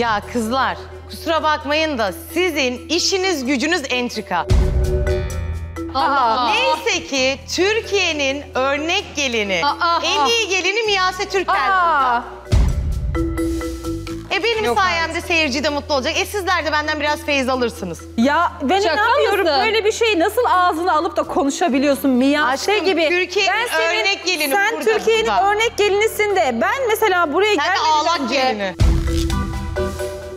Ya kızlar kusura bakmayın da sizin işiniz gücünüz entrika. Neyse ki Türkiye'nin örnek gelini, Aa. en iyi gelini Miyase Türker. Aa, E benim sayemde seyirci de mutlu olacak. E sizler de benden biraz feyiz alırsınız. Ya ben Şaka inanmıyorum mısın? böyle bir şeyi nasıl ağzına alıp da konuşabiliyorsun Aşkım, şey gibi. Türkiye'nin Ben senin- örnek gelini Sen burada, Türkiye'nin burada. örnek gelinisin de ben mesela buraya Sen de gelmeden ağlak önce- gelini.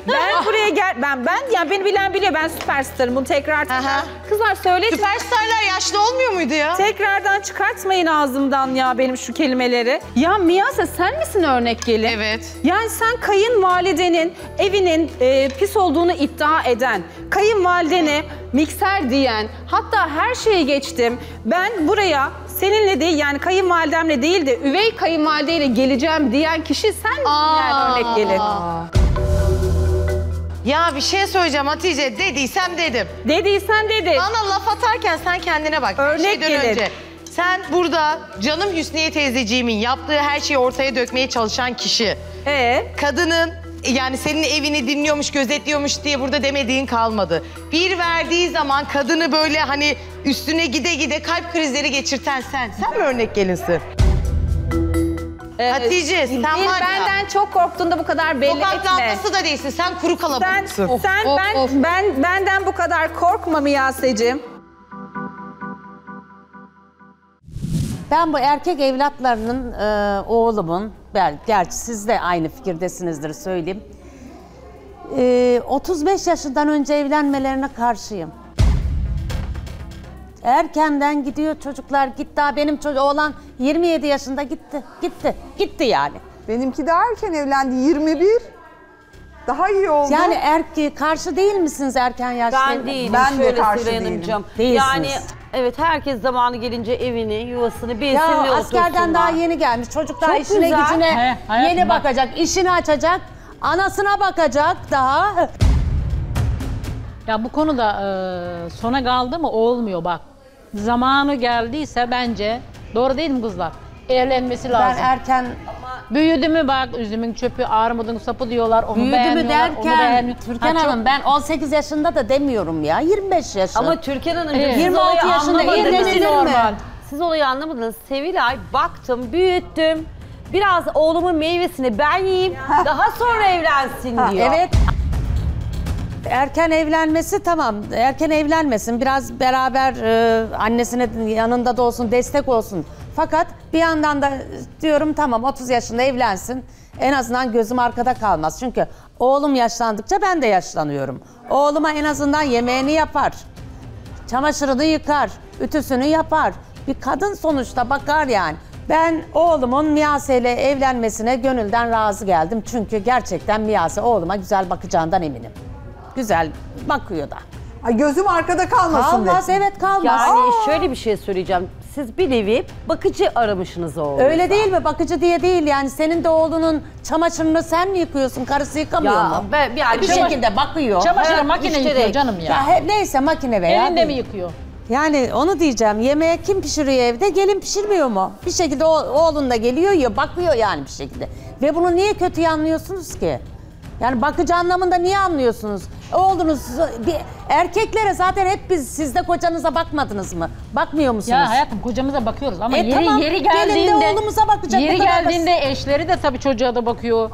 Ben buraya gel ben ben yani beni bilen biliyor ben süperstarım bunu tekrar tekrar. Aha. Kızlar söyle Süperstarlar yaşlı olmuyor muydu ya? tekrardan çıkartmayın ağzımdan ya benim şu kelimeleri. Ya Miyase sen misin örnek gelin? Evet. Yani sen kayınvalidenin evinin e, pis olduğunu iddia eden, kayınvalidene mikser diyen, hatta her şeyi geçtim. Ben buraya seninle değil yani kayınvalidemle değil de üvey kayınvalideyle geleceğim diyen kişi sen misin yani örnek gelin? Ya bir şey söyleyeceğim Hatice dediysem dedim. Dediysen dedi. Bana laf atarken sen kendine bak. Örnek şeyden gelin. önce. Sen burada canım Hüsniye teyzeciğimin yaptığı her şeyi ortaya dökmeye çalışan kişi. Ee, Kadının yani senin evini dinliyormuş, gözetliyormuş diye burada demediğin kalmadı. Bir verdiği zaman kadını böyle hani üstüne gide gide kalp krizleri geçirten sen. Sen mi örnek gelinsin? Hatice sen var ya. benden çok korktuğunda bu kadar belli etme. lambası da değilsin. Sen kuru Sen, kalabalıksın. sen of, ben, of. ben benden bu kadar korkma Miyasecim. Ben bu erkek evlatlarının, e, oğlumun, ben, gerçi siz de aynı fikirdesinizdir söyleyeyim. E, 35 yaşından önce evlenmelerine karşıyım. Erkenden gidiyor çocuklar. Gitti daha benim çocuk oğlan 27 yaşında gitti. Gitti. Gitti yani. Benimki de erken evlendi 21. Daha iyi oldu. Yani erke karşı değil misiniz erken yaşta? Ben değilim. Ben de Şöyle karşı Süreyya değilim. Hanımcığım. Değilsiniz. Yani evet herkes zamanı gelince evini, yuvasını bilsin Ya ve askerden otursunlar. daha yeni gelmiş. Çocuk daha Çok işine güzel. gücüne He, hayatım yeni bak. bakacak, işini açacak, anasına bakacak daha. Ya bu konuda e, sona kaldı mı olmuyor bak. Zamanı geldiyse bence doğru değil mi kızlar? Evlenmesi Ben lazım. erken Büyüdü mü bak üzümün çöpü, armudun sapı diyorlar. Onu büyüdü mü beğenmiyorlar, onu derken beğenmiyor. Türkan Ha, çok- Hanım ben 18 yaşında da demiyorum ya 25 yaşında. Ama Türkan Hanımcığım Evet. siz 26 olayı yaşında evlenilir mi? normal. Siz olayı anlamadınız. Sevilay baktım, büyüttüm. Biraz oğlumun meyvesini ben yiyeyim, daha sonra evlensin Ha, diyor. evet. Erken evlenmesi tamam. Erken evlenmesin. Biraz beraber e, annesine yanında da olsun, destek olsun. Fakat bir yandan da diyorum tamam 30 yaşında evlensin. En azından gözüm arkada kalmaz. Çünkü oğlum yaşlandıkça ben de yaşlanıyorum. Oğluma en azından yemeğini yapar. Çamaşırını yıkar, ütüsünü yapar. Bir kadın sonuçta bakar yani. Ben oğlumun Miyase ile evlenmesine gönülden razı geldim. Çünkü gerçekten Miyase oğluma güzel bakacağından eminim. Güzel bakıyor da. Ay gözüm arkada kalmasın Kalmaz dedi. evet kalmaz. Yani şöyle bir şey söyleyeceğim. Siz bir nevi bakıcı aramışsınız oğlunuza. Öyle değil mi? Bakıcı diye değil yani. Senin de oğlunun çamaşırını sen mi yıkıyorsun? Karısı yıkamıyor Ya mu? ben yani bir çamaşır- şekilde bakıyor. Çamaşırı Evet, makine müşterek. yıkıyor canım ya. Ya he- neyse makine veya Elinde değil. mi yıkıyor? Yani onu diyeceğim. Yemeğe kim pişiriyor evde? Gelin pişirmiyor mu? Bir şekilde o- oğlun da geliyor ya bakıyor yani bir şekilde. Ve bunu niye kötüye anlıyorsunuz ki? Yani bakıcı anlamında niye anlıyorsunuz? Oğlunuz bir erkeklere zaten hep biz sizde kocanıza bakmadınız mı? Bakmıyor musunuz? Ya hayatım kocamıza bakıyoruz ama E yeri tamam, yeri gelin de geldiğinde oğlumuza bakacak, Yeri kadar geldiğinde eşleri de tabii çocuğa da bakıyor.